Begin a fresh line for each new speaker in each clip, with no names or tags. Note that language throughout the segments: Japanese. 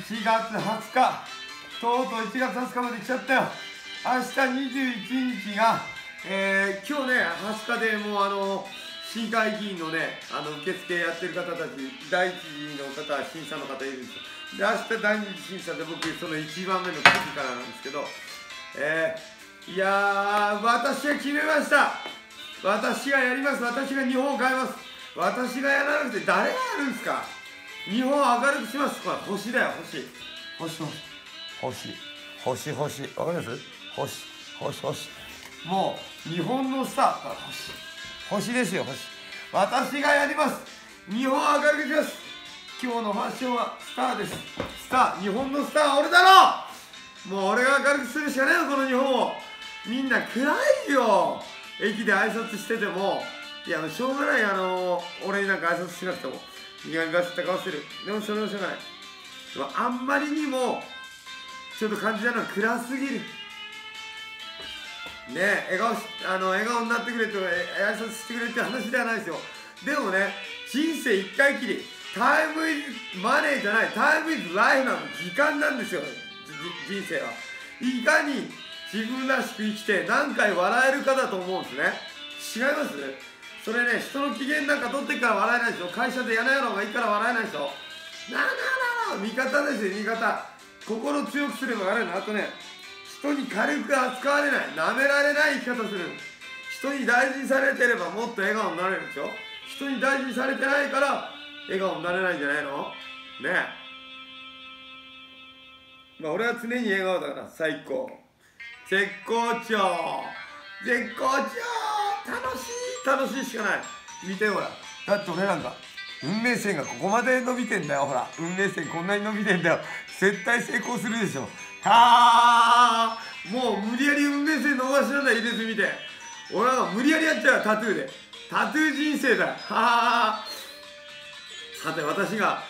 1月20日とうとう1月20日まで来ちゃったよ。明日21日が、えー、今日ね20日でもうあの市議会議員のねあの受付やってる方たち第一次の方審査の方いるんですよ。で明日第二次審査で僕その1番目の9時からなんですけどえー、いやー私は決めました。私がやります。私が日本を変えます。私がやらなくて誰がやるんですか。日本を明るくしますこれ星だよ星。星星。星。星星。わかります？星星星。もう日本のスター星。星ですよ星。私がやります。日本を明るくします今日のファッションはスターです。スター日本のスターは俺だろもう俺が明るくするしかねえよこの日本を。みんな暗いよ。駅で挨拶してても。いやしょうがないあの俺になんか挨拶しなくても苦々しった顔してる。でもそれはしょうがないでもあんまりにもちょっと感じたのは暗すぎる。ね笑顔あの笑顔になってくれと挨拶してくれって話ではないですよ。でもね人生一回きりタイムイズマネーじゃないタイムイズライフなの時間なんですよ。人生は。いかに自分らしく生きて何回笑えるかだと思うんですね。違います？それね人の機嫌なんか取ってから笑えないでしょ。会社でやらやろうがいいから笑えないでしょ。なあなあなあ味方ですよ味方。心強くすれば笑えるの。あとね人に軽く扱われない舐められない生き方する。人に大事にされてればもっと笑顔になれるでしょ。人に大事にされてないから笑顔になれないんじゃないの？ね。えまあ俺は常に笑顔だから最高。絶好調。絶好調。楽しい。楽しいしかない。見てほらだって俺なんか運命線がここまで伸びてんだよ。ほら運命線こんなに伸びてんだよ。絶対成功するでしょ。はあもう無理やり運命線伸ばしなんだ入れ墨で俺は無理やりやっちゃうタトゥーで。タトゥー人生だはあさて私が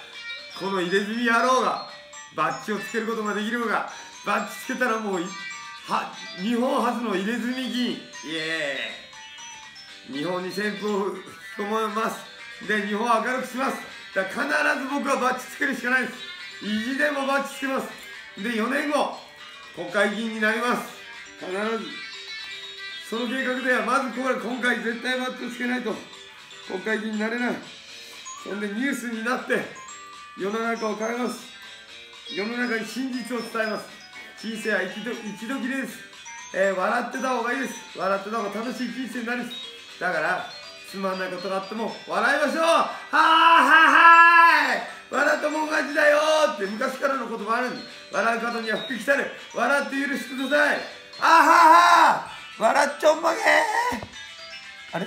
この入れ墨野郎がバッジをつけることができるのがバッジつけたらもうは日本初の入れ墨議員イエーイ日本に旋風を吹き込まます。で日本を明るくします。だ必ず僕はバッジつけるしかないです。意地でもバッジつけます。で4年後国会議員になります。必ずその計画ではまずこれ今回絶対バッジをつけないと。国会議員になれない。そんでニュースになって世の中を変えます。世の中に真実を伝えます。人生は一度一度きりです、えー、笑ってた方がいいです。笑ってた方が楽しい人生になるです。だからつまんないことがあっても笑いましょう。はーはーはい。笑ったもん勝ちだよって昔からの言葉あるんで笑う方には福来たる。笑って許してください。あはは笑っちょんまげあれ？